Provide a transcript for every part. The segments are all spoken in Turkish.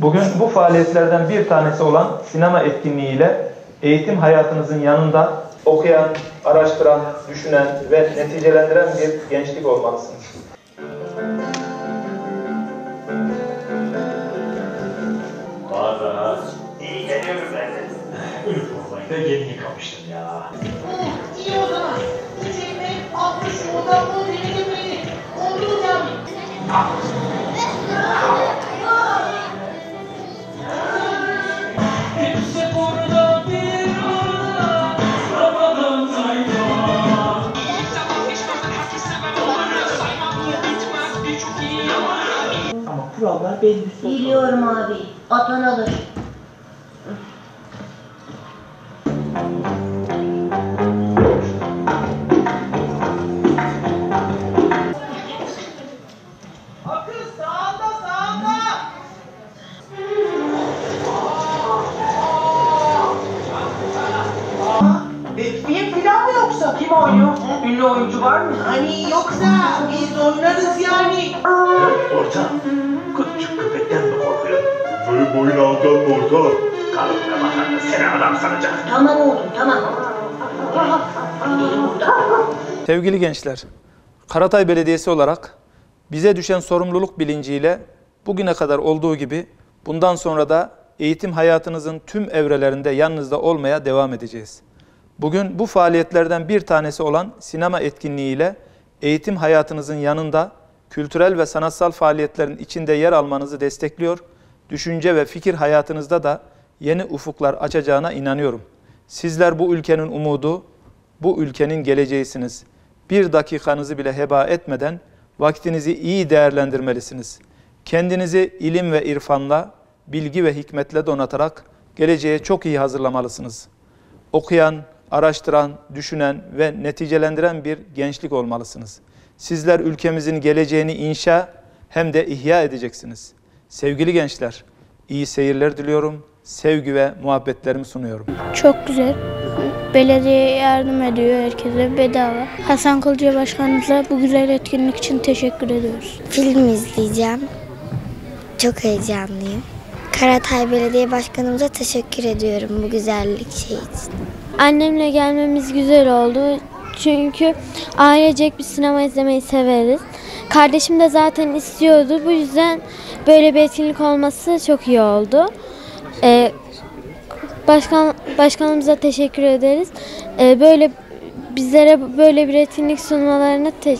Bugün bu faaliyetlerden bir tanesi olan sinema etkinliğiyle eğitim hayatınızın yanında okuyan, araştıran, düşünen ve neticelendiren bir gençlik olmalısınız. Valla İyi geliyorum ben de. formayı da yeni yıkamıştım ya. İyi o zaman. Hüseyin 60 yıldan bu kurallar belli. Biliyorum abi. Atan alır. Akın sağında Bekleyin falan mı yoksa? Kim oynuyor? Ünlü oyuncu var mı? Hani yoksa biz oynarız yani. Orta, küçük köpekten mi korkuyorsun? Böyle boyun alttan mı orta? Kalıbına bakan da seni adam sanacak. Tamam oğlum tamam. Sevgili gençler, Karatay Belediyesi olarak bize düşen sorumluluk bilinciyle bugüne kadar olduğu gibi bundan sonra da eğitim hayatınızın tüm evrelerinde yanınızda olmaya devam edeceğiz. Bugün bu faaliyetlerden bir tanesi olan sinema etkinliğiyle eğitim hayatınızın yanında kültürel ve sanatsal faaliyetlerin içinde yer almanızı destekliyor, düşünce ve fikir hayatınızda da yeni ufuklar açacağına inanıyorum. Sizler bu ülkenin umudu, bu ülkenin geleceğisiniz. Bir dakikanızı bile heba etmeden vaktinizi iyi değerlendirmelisiniz. Kendinizi ilim ve irfanla, bilgi ve hikmetle donatarak geleceğe çok iyi hazırlamalısınız. Okuyan, araştıran, düşünen ve neticelendiren bir gençlik olmalısınız. Sizler ülkemizin geleceğini inşa hem de ihya edeceksiniz. Sevgili gençler, iyi seyirler diliyorum. Sevgi ve muhabbetlerimi sunuyorum. Çok güzel. Belediye yardım ediyor herkese bedava. Hasan Kılıca Başkanımıza bu güzel etkinlik için teşekkür ediyoruz. Film izleyeceğim. Çok heyecanlıyım. Karatay Belediye Başkanımıza teşekkür ediyorum bu güzellik şey için. Annemle gelmemiz güzel oldu. Çünkü ailecek bir sinema izlemeyi severiz. Kardeşim de zaten istiyordu. Bu yüzden böyle bir etkinlik olması çok iyi oldu. Ee, başkan başkanımıza teşekkür ederiz. Ee, böyle bizlere böyle bir etkinlik sunmalarına te-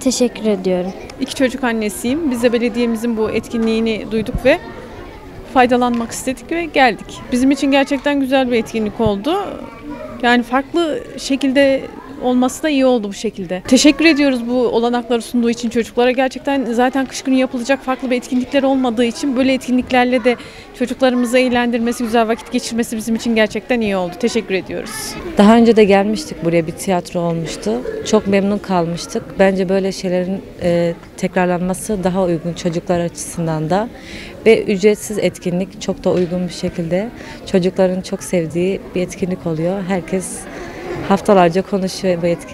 teşekkür ediyorum. İki çocuk annesiyim. Biz de belediyemizin bu etkinliğini duyduk ve faydalanmak istedik ve geldik. Bizim için gerçekten güzel bir etkinlik oldu. Yani farklı şekilde olması da iyi oldu bu şekilde. Teşekkür ediyoruz bu olanakları sunduğu için çocuklara. Gerçekten zaten kış günü yapılacak farklı bir etkinlikler olmadığı için böyle etkinliklerle de çocuklarımızı eğlendirmesi, güzel vakit geçirmesi bizim için gerçekten iyi oldu. Teşekkür ediyoruz. Daha önce de gelmiştik buraya bir tiyatro olmuştu. Çok memnun kalmıştık. Bence böyle şeylerin e, tekrarlanması daha uygun çocuklar açısından da ve ücretsiz etkinlik çok da uygun bir şekilde çocukların çok sevdiği bir etkinlik oluyor. Herkes haftalarca konuşuyor bu etkinlik.